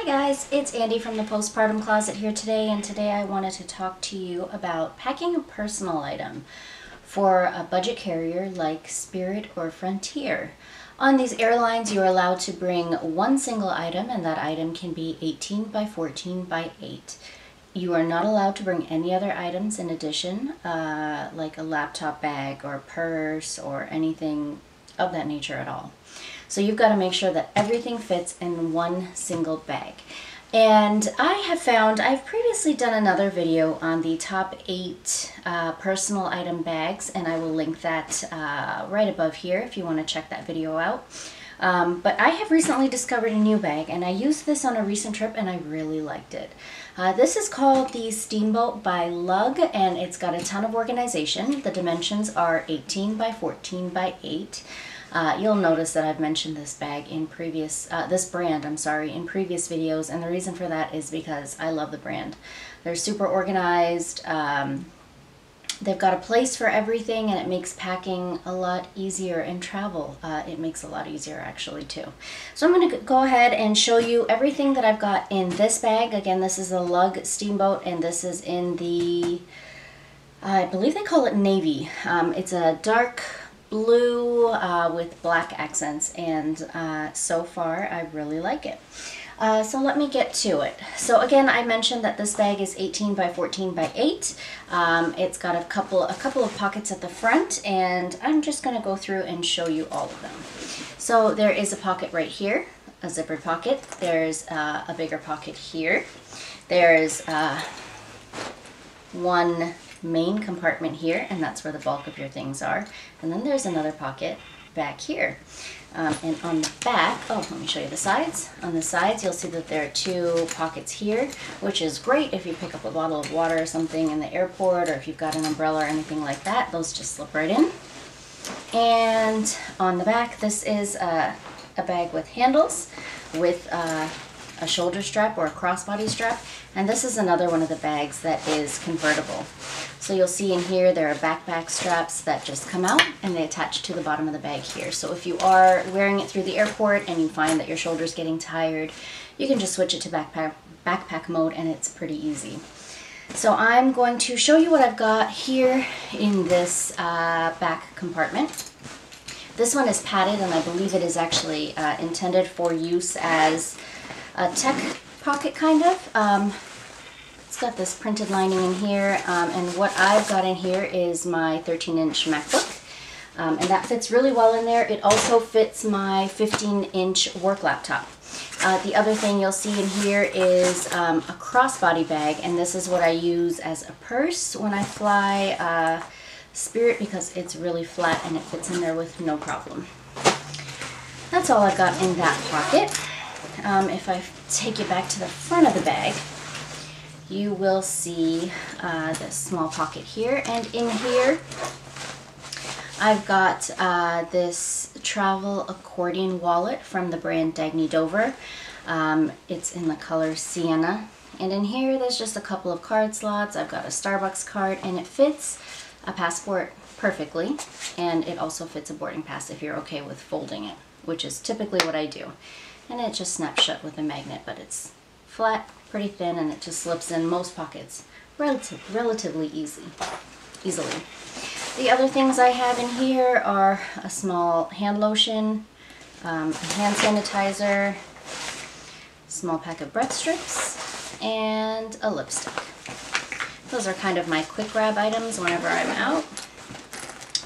Hi guys, it's Andy from the Postpartum Closet here today and today I wanted to talk to you about packing a personal item for a budget carrier like Spirit or Frontier. On these airlines you are allowed to bring one single item and that item can be 18 by 14 by 8. You are not allowed to bring any other items in addition, uh, like a laptop bag or purse or anything of that nature at all. So you've got to make sure that everything fits in one single bag. And I have found, I've previously done another video on the top eight uh, personal item bags, and I will link that uh, right above here if you want to check that video out. Um, but I have recently discovered a new bag, and I used this on a recent trip, and I really liked it. Uh, this is called the Steamboat by Lug, and it's got a ton of organization. The dimensions are 18 by 14 by 8. Uh, you'll notice that I've mentioned this bag in previous, uh, this brand, I'm sorry, in previous videos, and the reason for that is because I love the brand. They're super organized, um, they've got a place for everything, and it makes packing a lot easier, and travel, uh, it makes a lot easier actually too. So I'm going to go ahead and show you everything that I've got in this bag. Again, this is a Lug Steamboat, and this is in the, I believe they call it Navy. Um, it's a dark blue uh, with black accents and uh, so far I really like it. Uh, so let me get to it. So again, I mentioned that this bag is 18 by 14 by 8. Um, it's got a couple, a couple of pockets at the front and I'm just going to go through and show you all of them. So there is a pocket right here, a zippered pocket. There's uh, a bigger pocket here. There's uh, one main compartment here, and that's where the bulk of your things are. And then there's another pocket back here. Um, and on the back, oh, let me show you the sides. On the sides, you'll see that there are two pockets here, which is great if you pick up a bottle of water or something in the airport, or if you've got an umbrella or anything like that, those just slip right in. And on the back, this is a, a bag with handles with uh, a shoulder strap or a crossbody strap. And this is another one of the bags that is convertible. So you'll see in here there are backpack straps that just come out and they attach to the bottom of the bag here. So if you are wearing it through the airport and you find that your shoulder's getting tired, you can just switch it to backpack, backpack mode and it's pretty easy. So I'm going to show you what I've got here in this uh, back compartment. This one is padded and I believe it is actually uh, intended for use as a tech pocket kind of. Um, it's got this printed lining in here um, and what I've got in here is my 13 inch MacBook. Um, and that fits really well in there. It also fits my 15 inch work laptop. Uh, the other thing you'll see in here is um, a crossbody bag and this is what I use as a purse when I fly uh, Spirit because it's really flat and it fits in there with no problem. That's all I've got in that pocket. Um, if I take you back to the front of the bag, you will see uh, this small pocket here. And in here, I've got uh, this travel accordion wallet from the brand Dagne Dover. Um, it's in the color Sienna. And in here, there's just a couple of card slots. I've got a Starbucks card, and it fits a passport perfectly. And it also fits a boarding pass if you're okay with folding it, which is typically what I do and it just snaps shut with a magnet, but it's flat, pretty thin, and it just slips in most pockets relative, relatively easy, easily. The other things I have in here are a small hand lotion, um, hand sanitizer, small pack of breath strips, and a lipstick. Those are kind of my quick grab items whenever I'm out.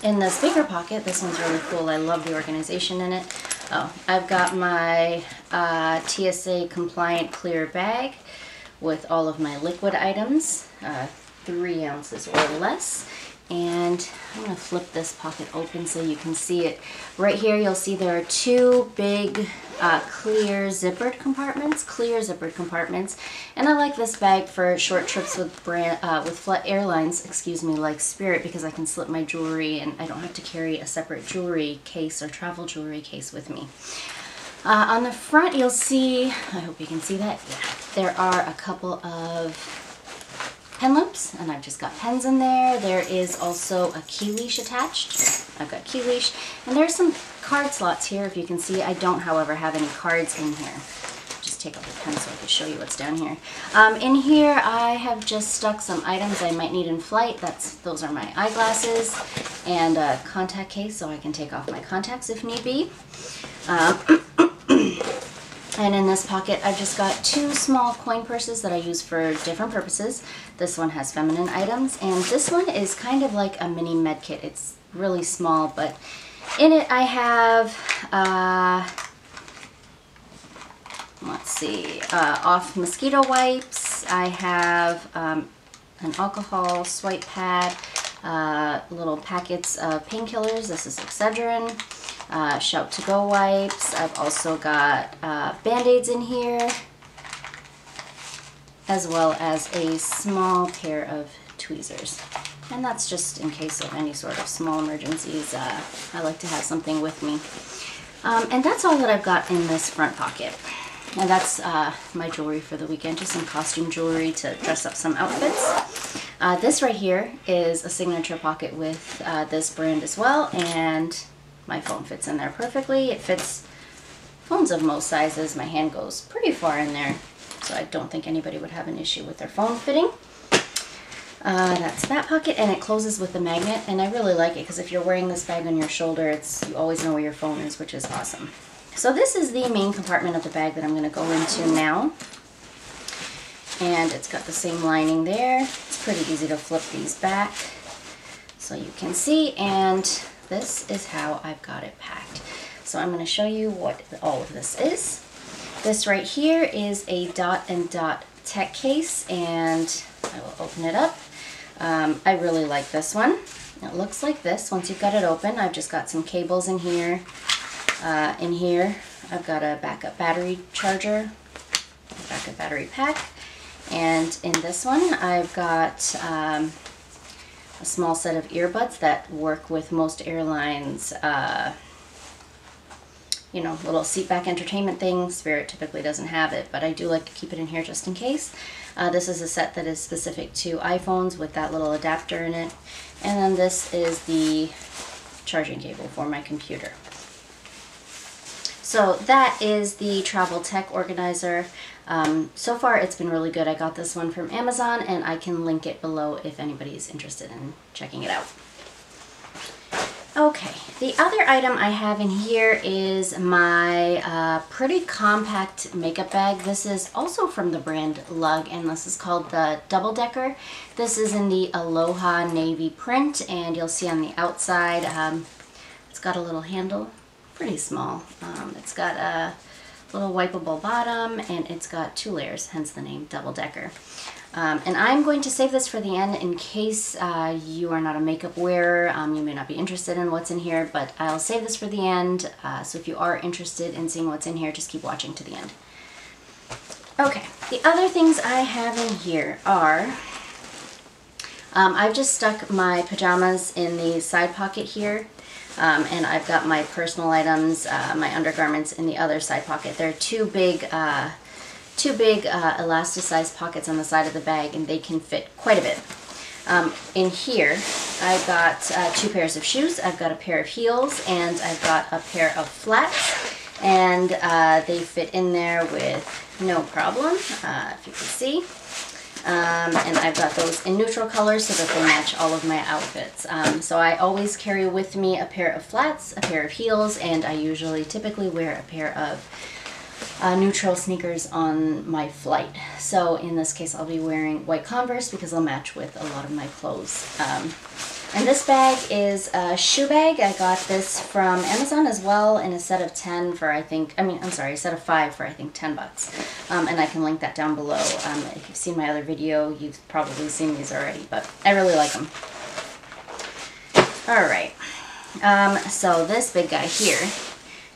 In the speaker pocket, this one's really cool. I love the organization in it. Oh, I've got my uh, TSA compliant clear bag with all of my liquid items, uh, three ounces or less. And I'm going to flip this pocket open so you can see it. Right here you'll see there are two big uh, clear zippered compartments, clear zippered compartments. And I like this bag for short trips with brand, uh, with airlines, excuse me, like Spirit because I can slip my jewelry and I don't have to carry a separate jewelry case or travel jewelry case with me. Uh, on the front you'll see, I hope you can see that, yeah, there are a couple of pen loops, and I've just got pens in there. There is also a key leash attached. I've got key leash, and there's some card slots here. If you can see, I don't, however, have any cards in here. Just take off the pen so I can show you what's down here. Um, in here, I have just stuck some items I might need in flight. That's Those are my eyeglasses and a contact case so I can take off my contacts if need be. Um, and in this pocket, I've just got two small coin purses that I use for different purposes. This one has feminine items, and this one is kind of like a mini med kit. It's really small, but in it I have, uh, let's see, uh, off mosquito wipes. I have um, an alcohol swipe pad, uh, little packets of painkillers. This is Excedrin. Uh, Shout to Go wipes. I've also got uh, Band-Aids in here, as well as a small pair of tweezers. And that's just in case of any sort of small emergencies. Uh, I like to have something with me. Um, and that's all that I've got in this front pocket. And that's uh, my jewelry for the weekend, just some costume jewelry to dress up some outfits. Uh, this right here is a signature pocket with uh, this brand as well, and my phone fits in there perfectly. It fits phones of most sizes. My hand goes pretty far in there, so I don't think anybody would have an issue with their phone fitting. Uh, that's that pocket, and it closes with a magnet, and I really like it because if you're wearing this bag on your shoulder, it's you always know where your phone is, which is awesome. So this is the main compartment of the bag that I'm going to go into now. And it's got the same lining there. It's pretty easy to flip these back so you can see, and this is how I've got it packed. So I'm going to show you what all of this is. This right here is a dot and dot tech case, and I will open it up. Um, I really like this one. It looks like this. Once you've got it open, I've just got some cables in here. Uh, in here, I've got a backup battery charger, backup battery pack. And in this one, I've got um, a small set of earbuds that work with most airlines, uh, you know, little seat back entertainment thing. Spirit typically doesn't have it, but I do like to keep it in here just in case. Uh, this is a set that is specific to iPhones with that little adapter in it. And then this is the charging cable for my computer. So that is the Travel Tech Organizer. Um, so far it's been really good. I got this one from Amazon and I can link it below if anybody is interested in checking it out. Okay, the other item I have in here is my uh, pretty compact makeup bag. This is also from the brand Lug and this is called the Double Decker. This is in the Aloha Navy print and you'll see on the outside um, it's got a little handle, pretty small. Um, it's got a little wipeable bottom and it's got two layers, hence the name Double Decker. Um, and I'm going to save this for the end in case uh, you are not a makeup wearer. Um, you may not be interested in what's in here, but I'll save this for the end. Uh, so if you are interested in seeing what's in here, just keep watching to the end. Okay, the other things I have in here are, um, I've just stuck my pajamas in the side pocket here. Um, and I've got my personal items, uh, my undergarments in the other side pocket. They're two big uh, two big uh, elasticized pockets on the side of the bag and they can fit quite a bit. Um, in here, I've got uh, two pairs of shoes, I've got a pair of heels, and I've got a pair of flats. And uh, they fit in there with no problem, uh, if you can see. Um, and I've got those in neutral colors so that they match all of my outfits. Um, so I always carry with me a pair of flats, a pair of heels, and I usually typically wear a pair of uh, neutral sneakers on my flight. So in this case, I'll be wearing white Converse because they'll match with a lot of my clothes. Um, and this bag is a shoe bag. I got this from Amazon as well in a set of 10 for I think, I mean, I'm sorry, a set of 5 for I think 10 bucks. Um, and I can link that down below. Um, if you've seen my other video, you've probably seen these already, but I really like them. Alright, um, so this big guy here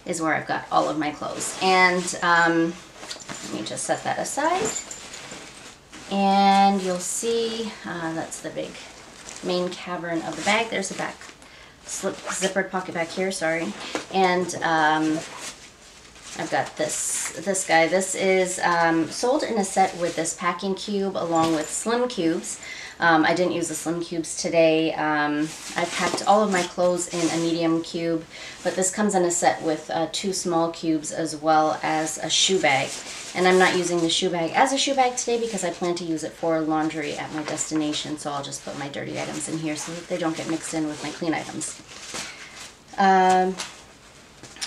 is where I've got all of my clothes. And um, let me just set that aside. And you'll see, uh, that's the big main cavern of the bag. There's a back slip zippered pocket back here, sorry. And um, I've got this this guy. This is um, sold in a set with this packing cube along with slim cubes. Um, I didn't use the slim cubes today. Um, I packed all of my clothes in a medium cube, but this comes in a set with uh, two small cubes as well as a shoe bag. And I'm not using the shoe bag as a shoe bag today because I plan to use it for laundry at my destination. So I'll just put my dirty items in here so that they don't get mixed in with my clean items. Um,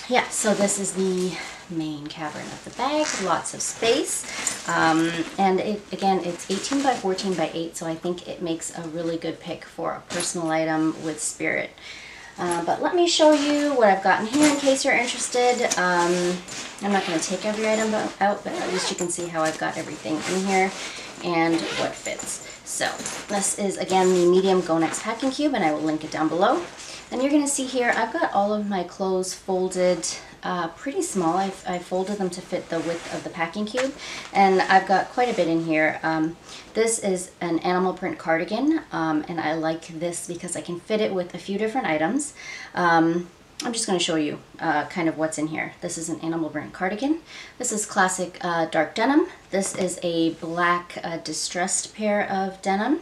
yeah, so this is the main cavern of the bag, lots of space. Um, and it, again, it's 18 by 14 by 8, so I think it makes a really good pick for a personal item with spirit. Uh, but let me show you what I've gotten here in case you're interested. Um, I'm not going to take every item out, but at least you can see how I've got everything in here and what fits. So this is, again, the medium Gonex packing cube, and I will link it down below. And you're to see here, I've got all of my clothes folded uh, pretty small. I've, I folded them to fit the width of the packing cube. And I've got quite a bit in here. Um, this is an animal print cardigan. Um, and I like this because I can fit it with a few different items. Um, I'm just going to show you uh, kind of what's in here. This is an animal print cardigan. This is classic uh, dark denim. This is a black uh, distressed pair of denim.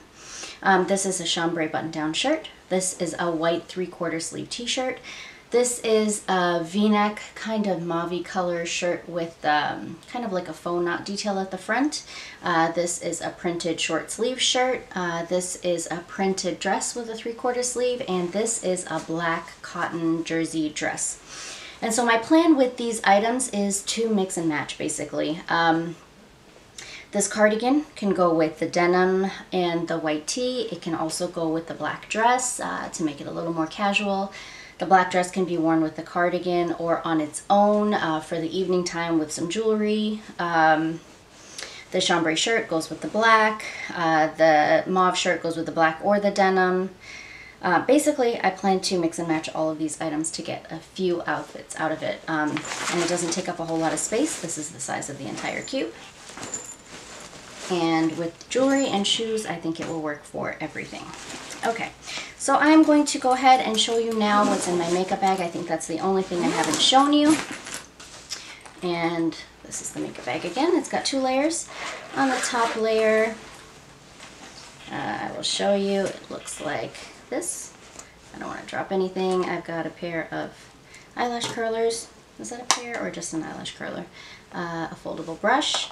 Um, this is a chambray button-down shirt. This is a white three-quarter sleeve t-shirt. This is a v-neck kind of mauve color shirt with um, kind of like a faux knot detail at the front. Uh, this is a printed short sleeve shirt. Uh, this is a printed dress with a three-quarter sleeve and this is a black cotton jersey dress. And so my plan with these items is to mix and match basically. Um, this cardigan can go with the denim and the white tee. It can also go with the black dress uh, to make it a little more casual. The black dress can be worn with the cardigan or on its own uh, for the evening time with some jewelry. Um, the chambray shirt goes with the black. Uh, the mauve shirt goes with the black or the denim. Uh, basically, I plan to mix and match all of these items to get a few outfits out of it. Um, and it doesn't take up a whole lot of space. This is the size of the entire cube. And with jewelry and shoes, I think it will work for everything. Okay, so I'm going to go ahead and show you now what's in my makeup bag. I think that's the only thing I haven't shown you. And this is the makeup bag again. It's got two layers. On the top layer, uh, I will show you, it looks like this. I don't want to drop anything. I've got a pair of eyelash curlers. Is that a pair or just an eyelash curler? Uh, a foldable brush,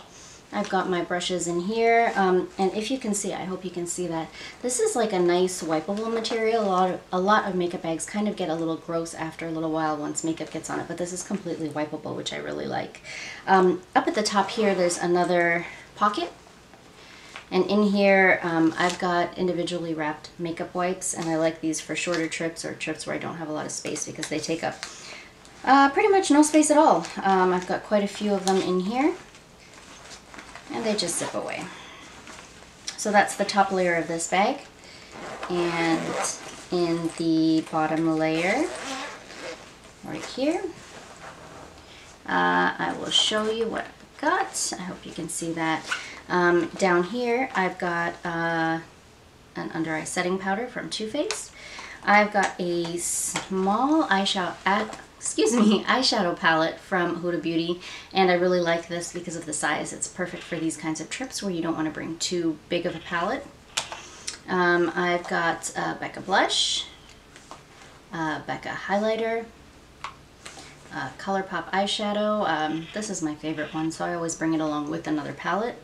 I've got my brushes in here, um, and if you can see, I hope you can see that, this is like a nice wipeable material. A lot, of, a lot of makeup bags kind of get a little gross after a little while once makeup gets on it, but this is completely wipeable, which I really like. Um, up at the top here, there's another pocket, and in here, um, I've got individually wrapped makeup wipes, and I like these for shorter trips or trips where I don't have a lot of space because they take up uh, pretty much no space at all. Um, I've got quite a few of them in here and they just zip away. So that's the top layer of this bag. And in the bottom layer, right here, uh, I will show you what I've got. I hope you can see that. Um, down here, I've got uh, an under eye setting powder from Too Faced. I've got a small eyeshadow, excuse me, eyeshadow palette from Huda Beauty. And I really like this because of the size. It's perfect for these kinds of trips where you don't want to bring too big of a palette. Um, I've got uh, Becca Blush, uh, Becca Highlighter, uh, ColourPop eyeshadow. Um, this is my favorite one, so I always bring it along with another palette.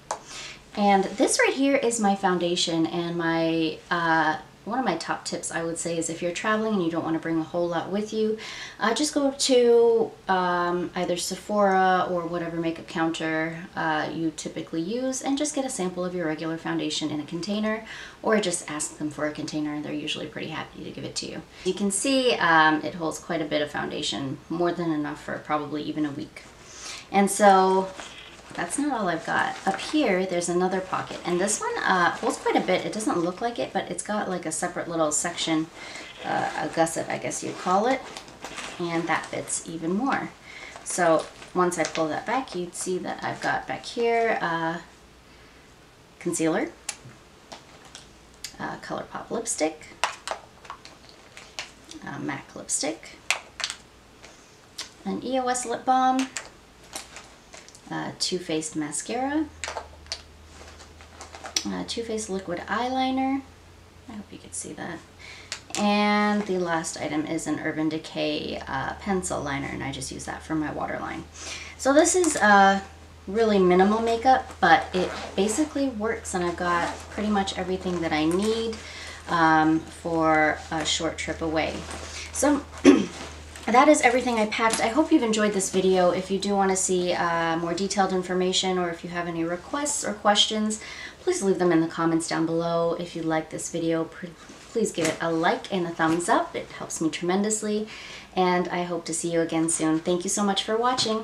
And this right here is my foundation and my uh, one of my top tips I would say is if you're traveling and you don't want to bring a whole lot with you, uh, just go to um, either Sephora or whatever makeup counter uh, you typically use and just get a sample of your regular foundation in a container or just ask them for a container they're usually pretty happy to give it to you. You can see um, it holds quite a bit of foundation, more than enough for probably even a week. And so that's not all I've got. Up here, there's another pocket, and this one uh, holds quite a bit. It doesn't look like it, but it's got like a separate little section, uh, a gusset, I guess you'd call it, and that fits even more. So once I pull that back, you'd see that I've got back here uh, concealer, uh, ColourPop lipstick, uh, MAC lipstick, an EOS lip balm, uh, Too Faced mascara, uh, Too Faced Liquid Eyeliner. I hope you can see that. And the last item is an Urban Decay uh, pencil liner, and I just use that for my waterline. So this is uh, really minimal makeup, but it basically works, and I've got pretty much everything that I need um, for a short trip away. So that is everything I packed. I hope you've enjoyed this video. If you do want to see uh, more detailed information or if you have any requests or questions, please leave them in the comments down below. If you like this video, please give it a like and a thumbs up. It helps me tremendously. And I hope to see you again soon. Thank you so much for watching.